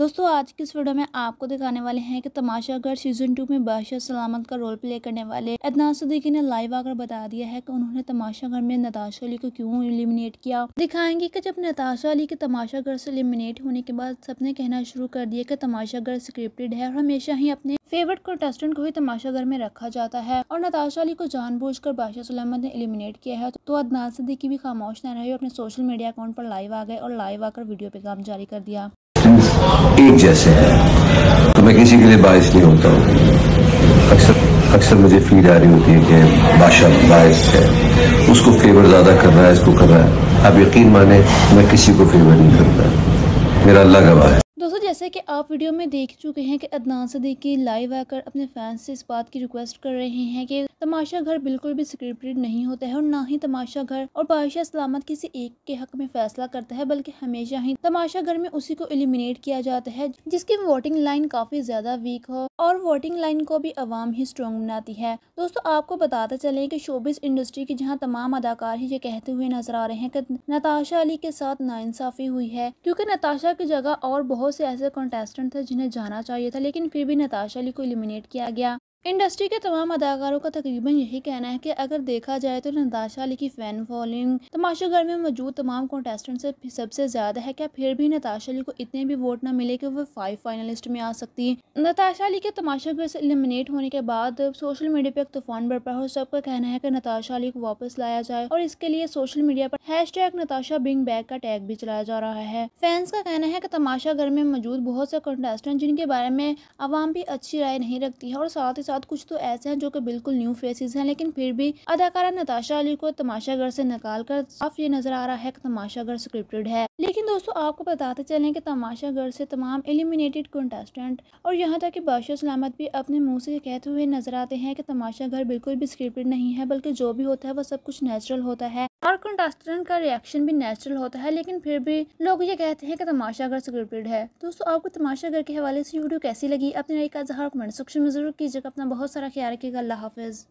दोस्तों, आज की इस वीडियो में आपको दिखाने वाले हैं कि तमाशा घर सीज़न टू में बादशाह सलामत का रोल प्ले करने वाले अदनान सदीकी ने लाइव आकर बता दिया है कि उन्होंने तमाशा घर में नताशा अली को क्यों एलिमिनेट किया। दिखाएँगे कि जब नताशा अली के तमाशा घर से एलिमिनेट होने के बाद सबने कहना शुरू कर दिया कि तमाशा घर स्क्रिप्टेड है और हमेशा ही अपने फेवरेट कंटेस्टेंट को ही तमाशा घर में रखा जाता है और नताशा अली को जानबूझकर बादशाह सलामत ने एलिमिनेट किया है। तो अदनान सदीकी भी खामोश न रहे अपने सोशल मीडिया अकाउंट पर लाइव आ गए और लाइव आकर वीडियो पे काम जारी कर दिया। एक जैसे हैं। तो मैं किसी के लिए बायस नहीं होता हूँ। अक्सर अक्सर मुझे फील आ रही होती है कि बादशाह बायस है। उसको फेवर ज़्यादा कर रहा है, इसको कर रहा है। आप यकीन माने, मैं किसी को फेवर नहीं करता। मेरा अल्लाह गवाह है। दोस्तों, जैसे कि आप वीडियो में देख चुके हैं कि अदनान सदीकी लाइव आकर अपने फैंस से इस बात की रिक्वेस्ट कर रहे हैं कि तमाशा घर बिल्कुल भी स्क्रिप्टेड नहीं होता है और ना ही तमाशा घर और बादशाह सलामत किसी एक के हक में फैसला करता है, बल्कि हमेशा ही तमाशा घर में उसी को एलिमिनेट किया जाता है, जिसकी वोटिंग लाइन काफ़ी ज़्यादा वीक हो और वोटिंग लाइन को भी अवाम ही स्ट्रॉन्ग बनाती है। दोस्तों, आपको बताते चले कि शोबिस इंडस्ट्री की जहाँ तमाम अदाकार ही ये कहते हुए नज़र आ रहे हैं कि नताशा अली के साथ नाइंसाफी हुई है, क्योंकि नताशा की जगह और बहुत से ऐसे कंटेस्टेंट थे जिन्हें जाना चाहिए था, लेकिन फिर भी नताशा अली को एलिमिनेट किया गया। इंडस्ट्री के तमाम अदाकारों का तकरीबन यही कहना है कि अगर देखा जाए तो नताशा अली की फ़ैन फॉलोइंग तमाशा घर में मौजूद तमाम कॉन्टेस्टेंट से सबसे ज़्यादा है। क्या फिर भी नताशा अली को इतने भी वोट ना मिले कि वो फाइव फाइनलिस्ट में आ सकती? नताशा अली के तमाशा घर से एलिमिनेट होने के बाद सोशल मीडिया पर एक तूफ़ान बरपा हो सबका कहना है कि नताशा अली को वापस लाया जाए और इसके लिए सोशल मीडिया पर हैश टैग नताशा बिंग बैग का टैग भी चलाया जा रहा है। फैंस का कहना है की तमाशा घर में मौजूद बहुत से कॉन्टेस्टेंट जिनके बारे में आवाम भी अच्छी राय नहीं रखती है और साथ ही साथ कुछ तो ऐसे हैं जो कि बिल्कुल न्यू फेसेस हैं, लेकिन फिर भी अदाकारा नताशा अली को तमाशागर से निकाल कर साफ़ ये नज़र आ रहा है कि तमाशागर स्क्रिप्टेड है। लेकिन दोस्तों, आपको बताते चलें कि तमाशागर से तमाम एलिमिनेटेड कंटेस्टेंट और यहाँ तक कि बादशाह सलामत भी अपने मुँह से कहते हुए नज़र आते हैं कि तमाशा घर बिल्कुल भी स्क्रिप्टेड नहीं है, बल्कि जो भी होता है वो सब कुछ नेचुरल होता है। और कंटेस्टेंट का रिएक्शन भी नेचुरल होता है, लेकिन फिर भी लोग ये कहते हैं कि तमाशा घर स्क्रिप्टेड है। दोस्तों, आपको तमाशा घर के हवाले से वीडियो कैसी लगी? अपनी राय का जहाँ कमेंट सेक्शन में ज़रूर कीजिएगा। अपना बहुत सारा ख्याल रखिएगा। अल्लाह हाफिज़।